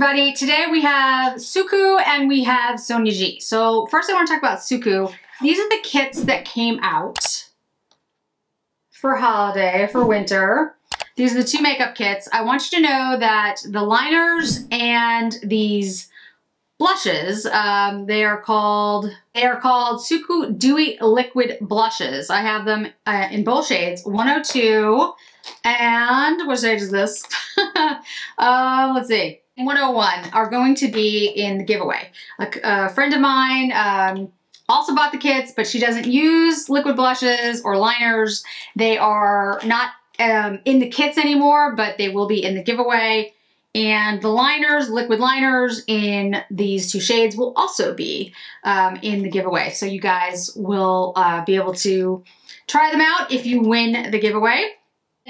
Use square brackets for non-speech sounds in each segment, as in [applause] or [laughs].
everybody. Today we have Suqqu and we have Sonia G. So first I want to talk about Suqqu. These are the kits that came out for holiday, for winter. These are the two makeup kits. I want you to know that the liners and these blushes, um, they are called, they are called Suqqu Dewy Liquid Blushes. I have them uh, in both shades, 102 and what shade is this? [laughs] uh, let's see. 101 are going to be in the giveaway. A, a friend of mine um, also bought the kits, but she doesn't use liquid blushes or liners. They are not um, in the kits anymore, but they will be in the giveaway. And the liners, liquid liners in these two shades will also be um, in the giveaway. So you guys will uh, be able to try them out if you win the giveaway.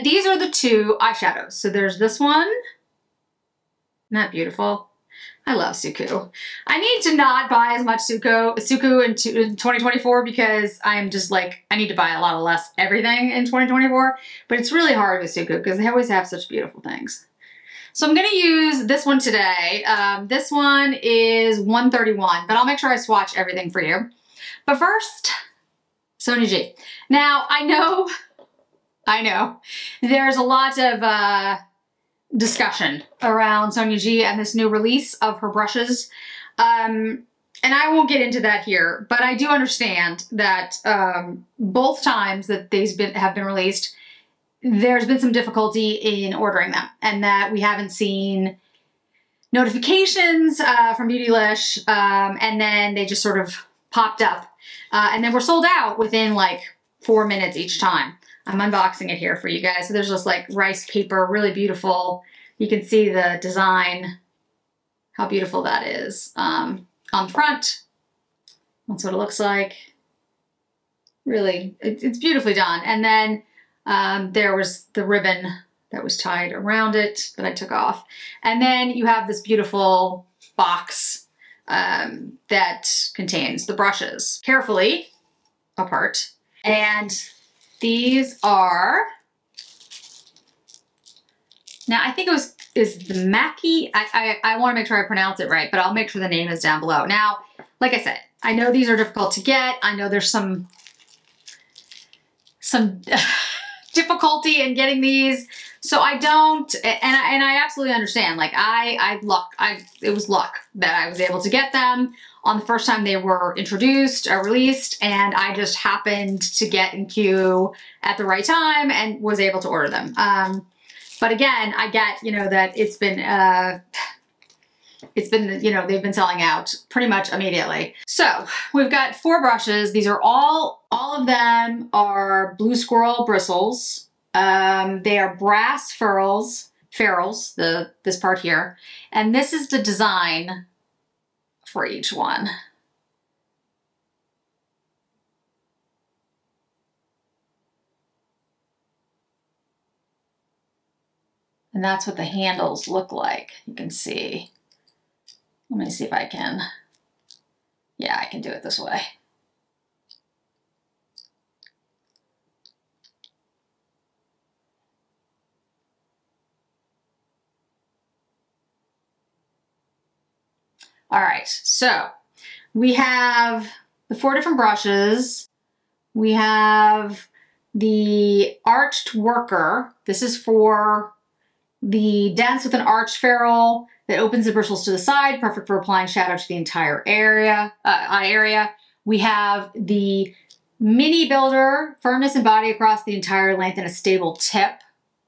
These are the two eyeshadows. So there's this one. Isn't that beautiful? I love Suqqu. I need to not buy as much Suku, Suqqu in, in 2024 because I'm just like, I need to buy a lot of less everything in 2024. But it's really hard with Suqqu because they always have such beautiful things. So I'm gonna use this one today. Um, this one is 131, but I'll make sure I swatch everything for you. But first, Sonia G. Now, I know [laughs] I know. There's a lot of uh, discussion around Sonia G and this new release of her brushes. Um, and I won't get into that here, but I do understand that um, both times that these been, have been released, there's been some difficulty in ordering them and that we haven't seen notifications uh, from Beautylish um, and then they just sort of popped up uh, and then we're sold out within like four minutes each time. I'm unboxing it here for you guys. So there's just like rice paper, really beautiful. You can see the design, how beautiful that is. Um, on the front, that's what it looks like. Really, it, it's beautifully done. And then um, there was the ribbon that was tied around it that I took off. And then you have this beautiful box um, that contains the brushes carefully apart. And these are, now I think it was, is the Mackie, I, I, I want to make sure I pronounce it right, but I'll make sure the name is down below. Now, like I said, I know these are difficult to get. I know there's some, some [laughs] difficulty in getting these. So I don't, and I, and I absolutely understand. Like I, I luck, I, it was luck that I was able to get them on the first time they were introduced or released and I just happened to get in queue at the right time and was able to order them. Um, but again, I get, you know, that it's been, uh, it's been, you know, they've been selling out pretty much immediately. So we've got four brushes. These are all, all of them are blue squirrel bristles. Um, they are brass ferrules, ferrules, the, this part here. And this is the design for each one. And that's what the handles look like. You can see. Let me see if I can. Yeah, I can do it this way. All right, so we have the four different brushes. We have the arched worker. This is for the dense with an arched ferrule that opens the bristles to the side, perfect for applying shadow to the entire area, uh, eye area. We have the mini builder, firmness and body across the entire length and a stable tip.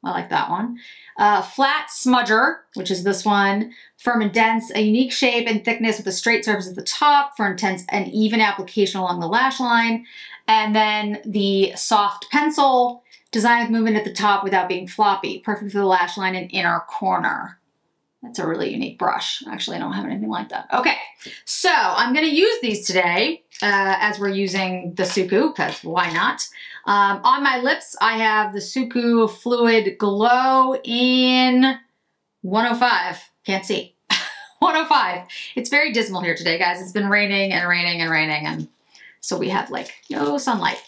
I like that one. Uh, flat smudger, which is this one, firm and dense, a unique shape and thickness with a straight surface at the top for intense and even application along the lash line. And then the soft pencil, designed with movement at the top without being floppy, perfect for the lash line and inner corner. That's a really unique brush. Actually, I don't have anything like that. Okay, so I'm gonna use these today uh, as we're using the Suqqu, because why not? Um, on my lips, I have the Suqqu Fluid Glow in 105. Can't see. [laughs] 105. It's very dismal here today, guys. It's been raining and raining and raining, and so we have like no sunlight.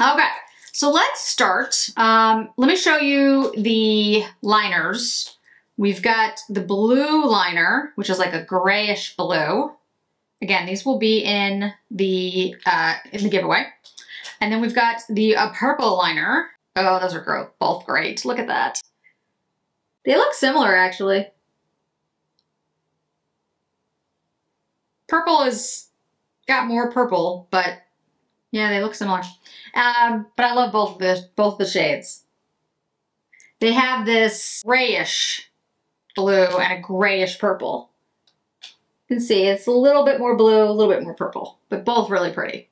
Okay, so let's start. Um, let me show you the liners We've got the blue liner, which is like a grayish blue. Again, these will be in the uh, in the giveaway. And then we've got the uh, purple liner. Oh, those are both great. Look at that. They look similar, actually. Purple is got more purple, but yeah, they look similar. Um, but I love both the both the shades. They have this grayish blue and a grayish purple. You can see it's a little bit more blue, a little bit more purple, but both really pretty.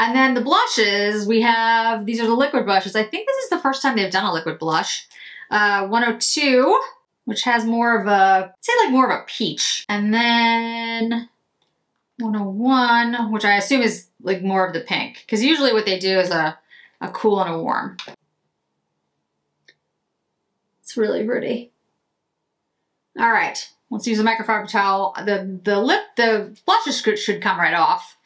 And then the blushes, we have, these are the liquid blushes. I think this is the first time they've done a liquid blush. Uh, 102, which has more of a, say like more of a peach. And then 101, which I assume is like more of the pink. Because usually what they do is a, a cool and a warm. It's really pretty. All right, let's use a microfiber towel. The, the lip, the blushes should come right off.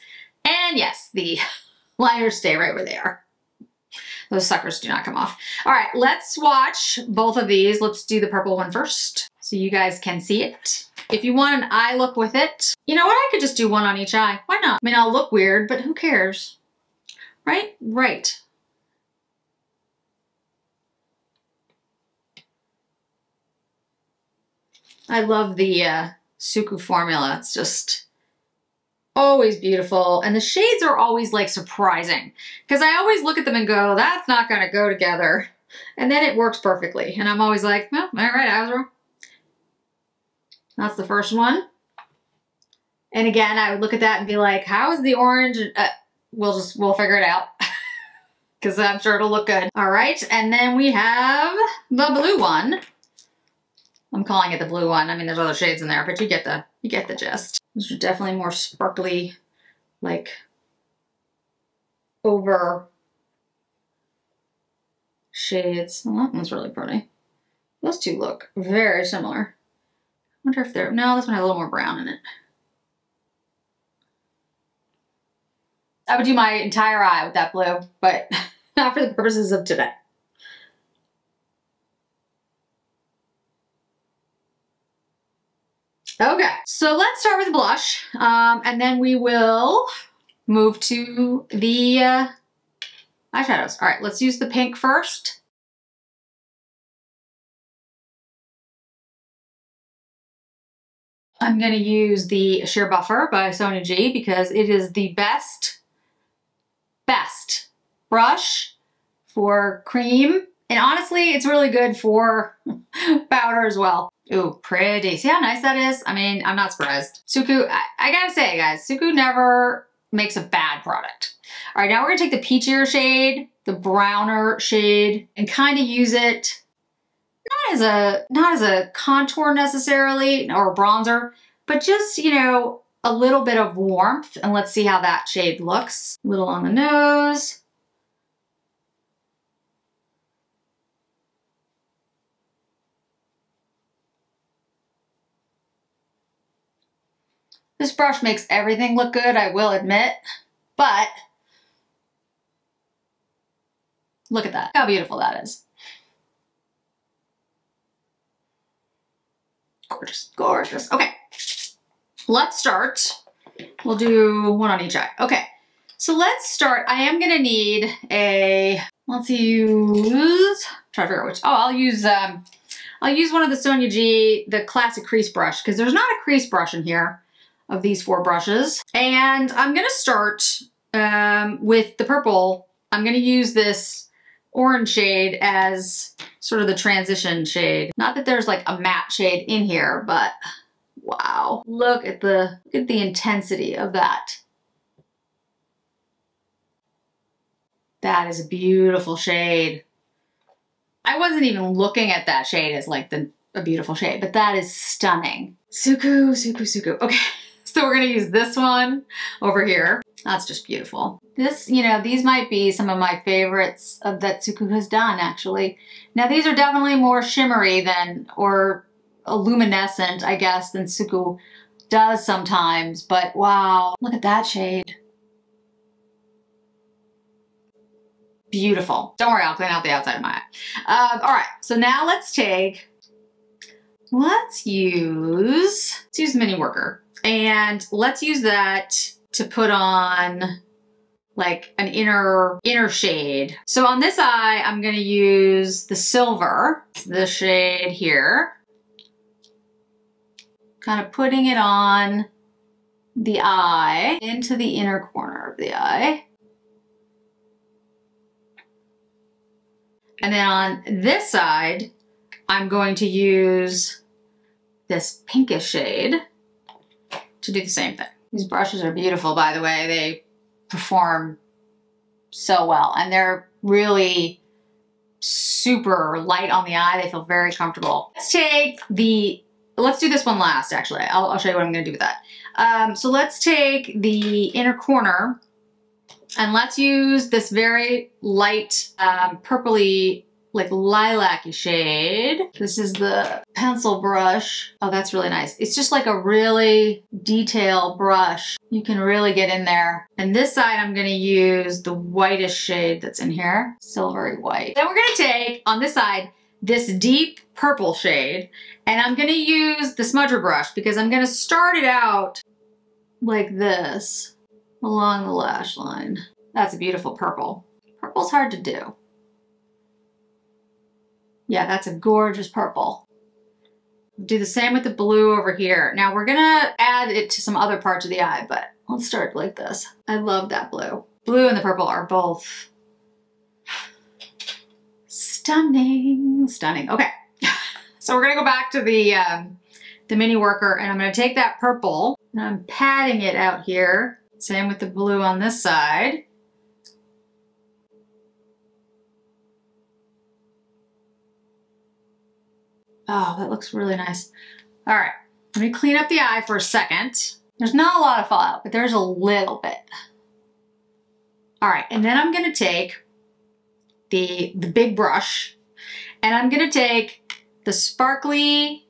And yes, the [laughs] liners stay right where they are. Those suckers do not come off. All right, let's swatch both of these. Let's do the purple one first so you guys can see it. If you want an eye look with it, you know what? I could just do one on each eye. Why not? I mean, I'll look weird, but who cares? Right? Right. I love the uh, Suqqu formula. It's just always beautiful. And the shades are always like surprising because I always look at them and go, that's not going to go together. And then it works perfectly. And I'm always like, well, all right, I was wrong. That's the first one. And again, I would look at that and be like, how is the orange? Uh, we'll just, we'll figure it out [laughs] because I'm sure it'll look good. All right. And then we have the blue one. I'm calling it the blue one. I mean, there's other shades in there, but you get the, you get the gist. These are definitely more sparkly, like over shades. Oh, that one's really pretty. Those two look very similar. I wonder if they're, no, this one has a little more brown in it. I would do my entire eye with that blue, but [laughs] not for the purposes of today. Okay, so let's start with blush, um, and then we will move to the uh, eyeshadows. All right, let's use the pink first. I'm going to use the Sheer Buffer by Sonia G because it is the best, best brush for cream. And honestly, it's really good for [laughs] powder as well. Ooh, pretty. See how nice that is? I mean, I'm not surprised. Suqqu, I, I gotta say, guys, Suqqu never makes a bad product. All right, now we're gonna take the peachier shade, the browner shade, and kind of use it not as a not as a contour necessarily or a bronzer, but just, you know, a little bit of warmth. And let's see how that shade looks. A little on the nose. This brush makes everything look good, I will admit, but look at that, how beautiful that is. Gorgeous, gorgeous. Okay, let's start. We'll do one on each eye. Okay, so let's start. I am gonna need a, let's use, try to figure out which, oh, I'll use, um, I'll use one of the Sonia G, the classic crease brush, because there's not a crease brush in here of these four brushes. And I'm gonna start um, with the purple. I'm gonna use this orange shade as sort of the transition shade. Not that there's like a matte shade in here, but wow. Look at the, look at the intensity of that. That is a beautiful shade. I wasn't even looking at that shade as like the a beautiful shade, but that is stunning. Suqqu, Suqqu, Suqqu. Okay. So we're gonna use this one over here. That's just beautiful. This, you know, these might be some of my favorites of that Suqqu has done actually. Now these are definitely more shimmery than, or luminescent, I guess, than Suqqu does sometimes, but wow, look at that shade. beautiful. Don't worry, I'll clean out the outside of my eye. Um, all right, so now let's take, let's use, let's use Mini Worker. And let's use that to put on like an inner inner shade. So on this eye, I'm gonna use the silver, the shade here. Kind of putting it on the eye into the inner corner of the eye. And then on this side, I'm going to use this pinkish shade to do the same thing. These brushes are beautiful, by the way. They perform so well and they're really super light on the eye. They feel very comfortable. Let's take the, let's do this one last actually. I'll, I'll show you what I'm gonna do with that. Um, so let's take the inner corner and let's use this very light um, purpley like lilac shade. This is the pencil brush. Oh, that's really nice. It's just like a really detailed brush. You can really get in there. And this side, I'm gonna use the whitest shade that's in here, silvery white. Then we're gonna take, on this side, this deep purple shade, and I'm gonna use the smudger brush because I'm gonna start it out like this along the lash line. That's a beautiful purple. Purple's hard to do. Yeah, that's a gorgeous purple. Do the same with the blue over here. Now we're gonna add it to some other parts of the eye, but let's start like this. I love that blue. Blue and the purple are both stunning, stunning. Okay, [laughs] so we're gonna go back to the, um, the mini worker and I'm gonna take that purple and I'm patting it out here. Same with the blue on this side. Oh, that looks really nice. All right, let me clean up the eye for a second. There's not a lot of fallout, but there's a little bit. All right, and then I'm gonna take the, the big brush and I'm gonna take the sparkly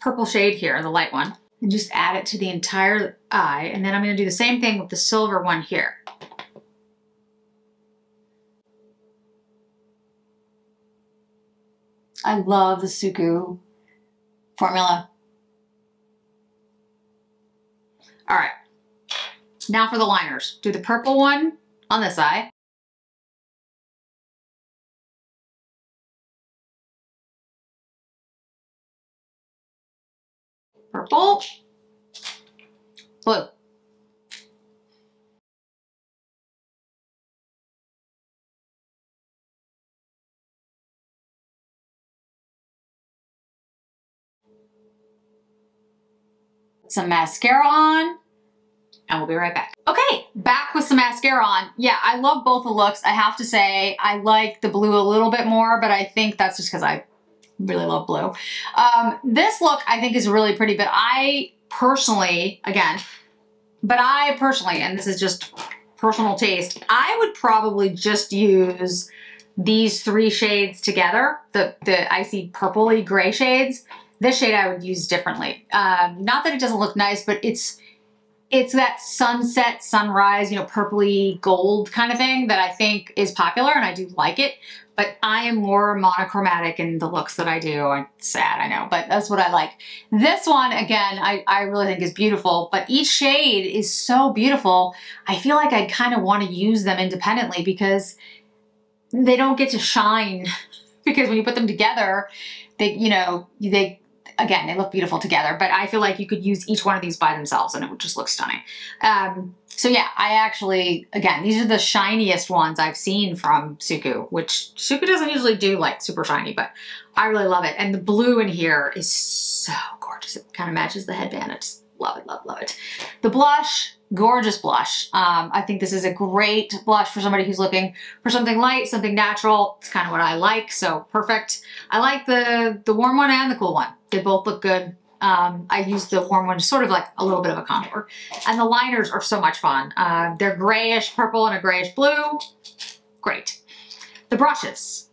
purple shade here, the light one, and just add it to the entire eye. And then I'm gonna do the same thing with the silver one here. I love the Suqqu formula. All right, now for the liners. Do the purple one on this eye. Purple, blue. Some mascara on, and we'll be right back. Okay, back with some mascara on. Yeah, I love both the looks. I have to say, I like the blue a little bit more, but I think that's just because I really love blue. Um, this look I think is really pretty, but I personally, again, but I personally, and this is just personal taste, I would probably just use these three shades together, the, the icy purpley gray shades, this shade I would use differently. Um, not that it doesn't look nice, but it's it's that sunset, sunrise, you know, purpley gold kind of thing that I think is popular and I do like it. But I am more monochromatic in the looks that I do. I'm sad, I know, but that's what I like. This one, again, I, I really think is beautiful, but each shade is so beautiful. I feel like I kind of want to use them independently because they don't get to shine [laughs] because when you put them together, they, you know, they again, they look beautiful together, but I feel like you could use each one of these by themselves and it would just look stunning. Um, so yeah, I actually, again, these are the shiniest ones I've seen from Suqqu, which Suqqu doesn't usually do like super shiny, but I really love it. And the blue in here is so gorgeous. It kind of matches the headband. I just love it, love, love it. The blush, gorgeous blush. Um, I think this is a great blush for somebody who's looking for something light, something natural. It's kind of what I like, so perfect. I like the, the warm one and the cool one. They both look good. Um, I use the warm one sort of like a little bit of a contour. And the liners are so much fun. Uh, they're grayish purple and a grayish blue. Great. The brushes.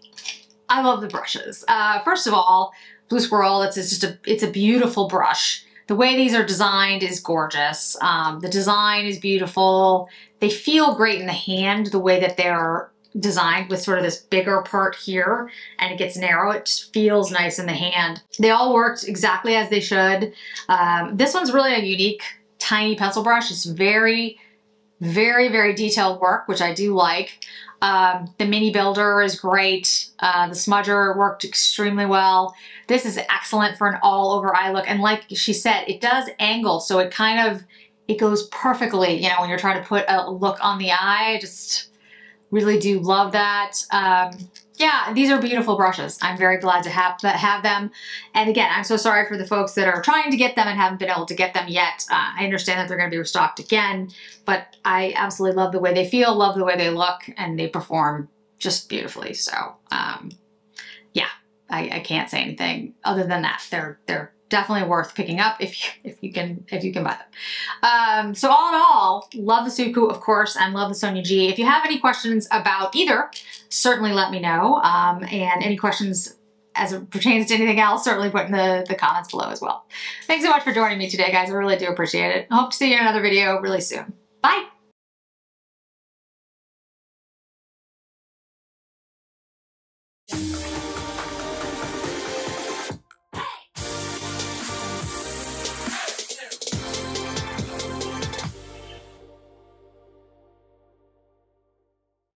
I love the brushes. Uh, first of all, Blue Squirrel, it's, it's just a, it's a beautiful brush. The way these are designed is gorgeous. Um, the design is beautiful. They feel great in the hand, the way that they're designed with sort of this bigger part here and it gets narrow. It just feels nice in the hand. They all worked exactly as they should. Um, this one's really a unique tiny pencil brush. It's very, very, very detailed work, which I do like. Um, the mini builder is great. Uh, the smudger worked extremely well. This is excellent for an all over eye look. And like she said, it does angle. So it kind of, it goes perfectly, you know, when you're trying to put a look on the eye, just really do love that. Um, yeah, these are beautiful brushes. I'm very glad to have have them. And again, I'm so sorry for the folks that are trying to get them and haven't been able to get them yet. Uh, I understand that they're going to be restocked again, but I absolutely love the way they feel, love the way they look, and they perform just beautifully. So, um, yeah, I, I can't say anything other than that. They're they're definitely worth picking up if you, if you can if you can buy them. Um, so all in all, love the Suqqu, of course, and love the Sonia G. If you have any questions about either, certainly let me know. Um, and any questions as it pertains to anything else, certainly put in the, the comments below as well. Thanks so much for joining me today, guys. I really do appreciate it. Hope to see you in another video really soon. Bye!